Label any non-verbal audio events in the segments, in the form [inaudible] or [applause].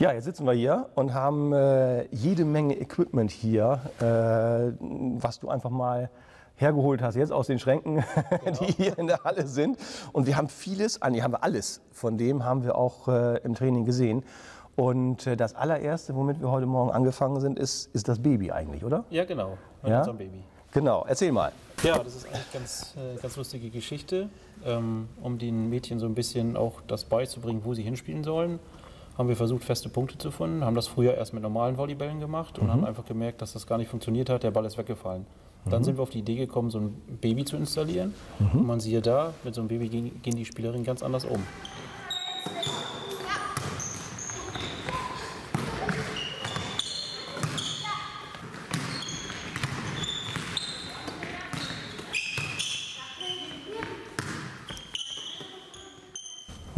Ja, jetzt sitzen wir hier und haben äh, jede Menge Equipment hier, äh, was du einfach mal hergeholt hast, jetzt aus den Schränken, [laughs] genau. die hier in der Halle sind. Und wir haben vieles, eigentlich haben wir alles von dem haben wir auch äh, im Training gesehen. Und äh, das allererste, womit wir heute Morgen angefangen sind, ist, ist das Baby eigentlich, oder? Ja, genau, mit ja? unserem Baby. Genau, erzähl mal. Ja, das ist eigentlich ganz, äh, ganz lustige Geschichte, ähm, um den Mädchen so ein bisschen auch das beizubringen, wo sie hinspielen sollen haben wir versucht, feste Punkte zu finden, haben das früher erst mit normalen Volleybällen gemacht und mhm. haben einfach gemerkt, dass das gar nicht funktioniert hat, der Ball ist weggefallen. Mhm. Dann sind wir auf die Idee gekommen, so ein Baby zu installieren. Mhm. Und man sieht da, mit so einem Baby gehen, gehen die Spielerinnen ganz anders um.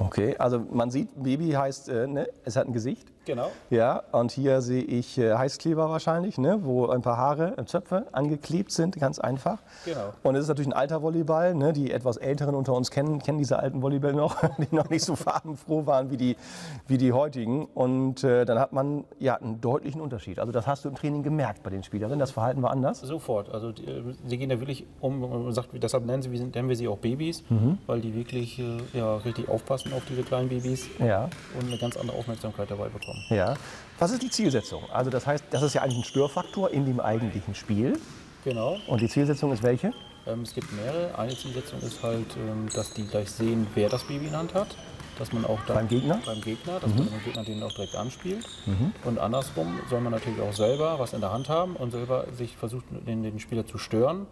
Okay, also man sieht, Baby heißt, äh, ne, es hat ein Gesicht. Genau. Ja, und hier sehe ich äh, Heißkleber wahrscheinlich, ne, wo ein paar Haare, äh, Zöpfe angeklebt sind, ganz einfach. Genau. Und es ist natürlich ein alter Volleyball. Ne, die etwas Älteren unter uns kennen, kennen diese alten Volleyball noch, [laughs] die noch nicht so farbenfroh waren wie die, wie die heutigen. Und äh, dann hat man ja einen deutlichen Unterschied. Also das hast du im Training gemerkt bei den Spielerinnen. Das Verhalten war anders? Sofort. Also die, äh, die gehen da wirklich um und sagt, deshalb nennen, sie, nennen wir sie auch Babys, mhm. weil die wirklich äh, ja, richtig aufpassen auf diese kleinen Babys ja. und eine ganz andere Aufmerksamkeit dabei bekommen kommen. Ja. Was ist die Zielsetzung? Also das heißt, das ist ja eigentlich ein Störfaktor in dem eigentlichen Spiel. Genau. Und die Zielsetzung ist welche? Ähm, es gibt mehrere. Eine Zielsetzung ist halt, ähm, dass die gleich sehen, wer das Baby in Hand hat. Dass man auch beim Gegner, beim Gegner dass mhm. man den Gegner den auch direkt anspielt. Mhm. Und andersrum soll man natürlich auch selber was in der Hand haben und selber sich versucht, den, den Spieler zu stören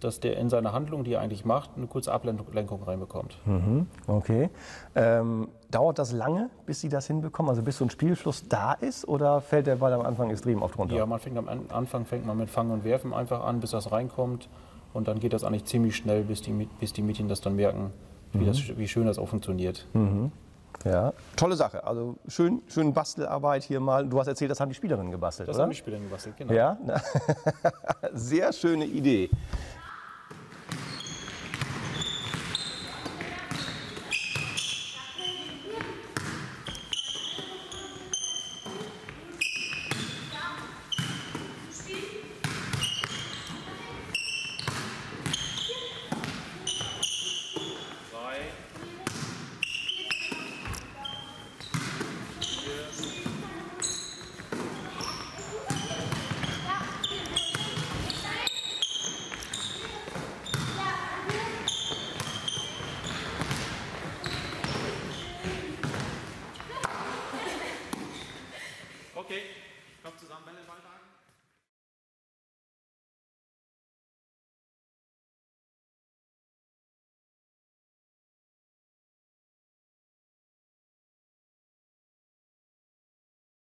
dass der in seiner Handlung, die er eigentlich macht, eine kurze Ablenkung reinbekommt. Mhm, okay. Ähm, dauert das lange, bis Sie das hinbekommen? Also bis so ein Spielfluss da ist oder fällt der Ball am Anfang extrem oft runter? Ja, man fängt am Anfang fängt man mit Fangen und Werfen einfach an, bis das reinkommt. Und dann geht das eigentlich ziemlich schnell, bis die, bis die Mädchen das dann merken, wie, mhm. das, wie schön das auch funktioniert. Mhm. Ja, tolle Sache. Also schön, schön Bastelarbeit hier mal. Du hast erzählt, das haben die Spielerinnen gebastelt, das oder? Das haben die Spielerinnen gebastelt, genau. Ja, [laughs] sehr schöne Idee. Okay, kommt zusammen, Bälle weiter.